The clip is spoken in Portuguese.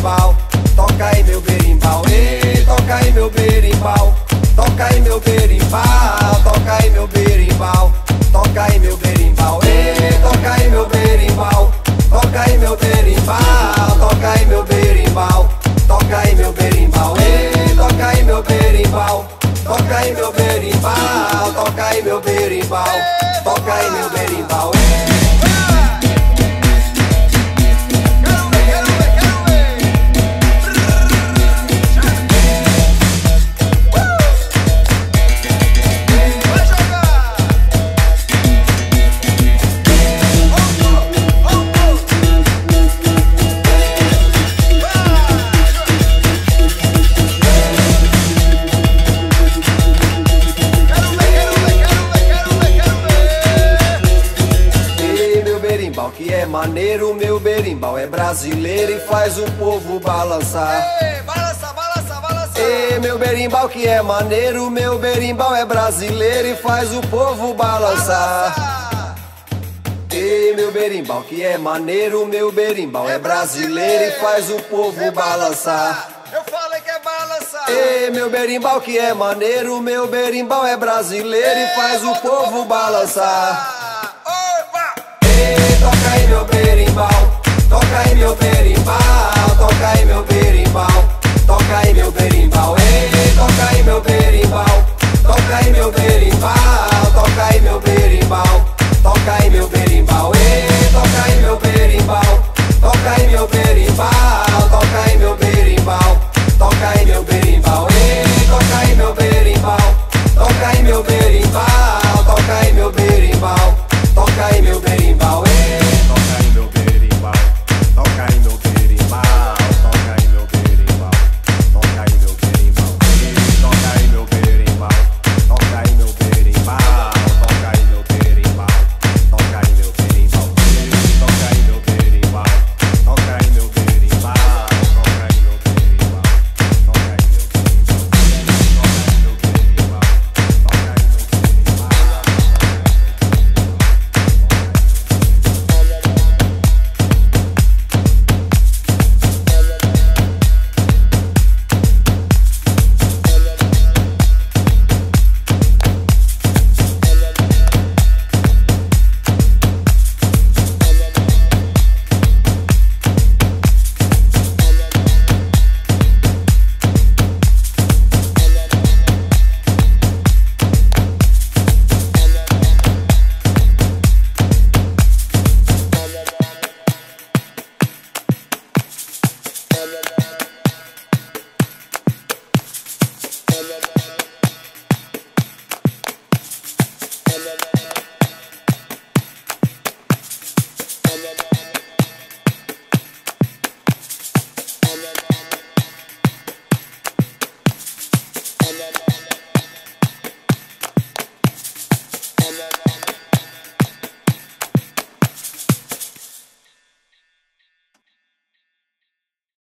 berimbau, toca aí meu berimbau, ei, toca aí meu berimbau, toca aí meu berimbau, toca aí meu berimbau, toca aí meu berimbau, ei, toca aí meu berimbau, toca aí meu berimbau, toca aí meu berimbau, toca aí meu berimbau, ei, toca aí meu berimbau, toca aí meu berimbau, toca aí meu berimbau, toca aí meu berimbau, ei. É brasileiro e faz o povo balançar. Ei, balança, balança, balança. Ei, meu berimbau que é maneiro, meu berimbau é brasileiro e faz o povo balançar. Balança. Ei, meu berimbau que é maneiro, meu berimbau é brasileiro e faz o povo balançar. Eu falei que é balançar. Ei, meu berimbau que é maneiro, meu berimbau é brasileiro e faz o povo balançar. Opa! Ei, toca aí meu berimbau, toca aí meu berimbau,